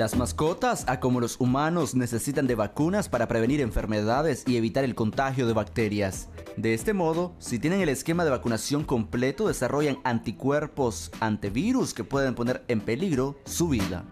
Las mascotas, a como los humanos, necesitan de vacunas para prevenir enfermedades y evitar el contagio de bacterias. De este modo, si tienen el esquema de vacunación completo, desarrollan anticuerpos ante virus que pueden poner en peligro su vida.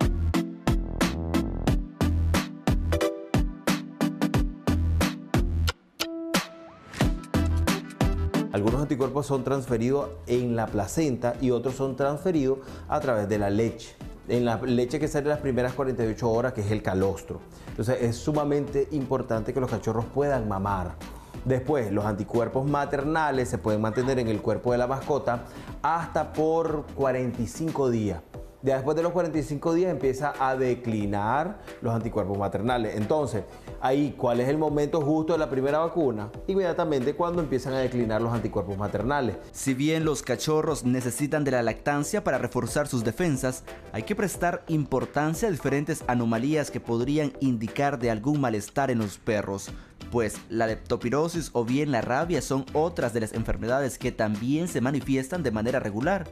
Algunos anticuerpos son transferidos en la placenta y otros son transferidos a través de la leche en la leche que sale las primeras 48 horas, que es el calostro. Entonces es sumamente importante que los cachorros puedan mamar. Después, los anticuerpos maternales se pueden mantener en el cuerpo de la mascota hasta por 45 días. Después de los 45 días empieza a declinar los anticuerpos maternales. Entonces, ahí, ¿cuál es el momento justo de la primera vacuna? Inmediatamente cuando empiezan a declinar los anticuerpos maternales. Si bien los cachorros necesitan de la lactancia para reforzar sus defensas, hay que prestar importancia a diferentes anomalías que podrían indicar de algún malestar en los perros, pues la leptopirosis o bien la rabia son otras de las enfermedades que también se manifiestan de manera regular.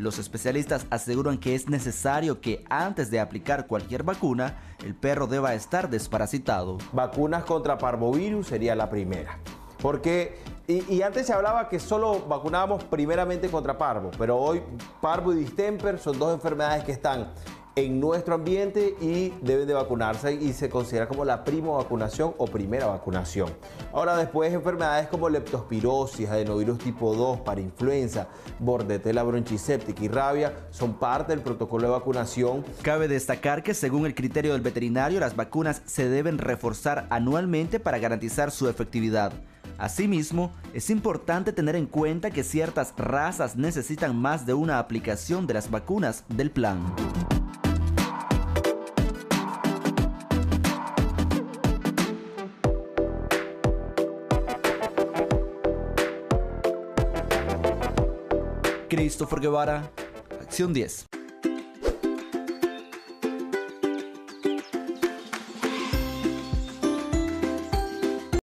Los especialistas aseguran que es necesario que antes de aplicar cualquier vacuna, el perro deba estar desparasitado. Vacunas contra parvovirus sería la primera. Porque, y, antes se hablaba que solo vacunábamos primeramente contra parvo, pero hoy parvo y distemper son dos enfermedades que están en nuestro ambiente y deben de vacunarse y se considera como la primo vacunación o primera vacunación. Ahora después enfermedades como leptospirosis, adenovirus tipo 2, para influenza, bordetela bronchiséptica y rabia son parte del protocolo de vacunación. Cabe destacar que según el criterio del veterinario las vacunas se deben reforzar anualmente para garantizar su efectividad. Asimismo, es importante tener en cuenta que ciertas razas necesitan más de una aplicación de las vacunas del plan. Christopher Guevara, Acción 10.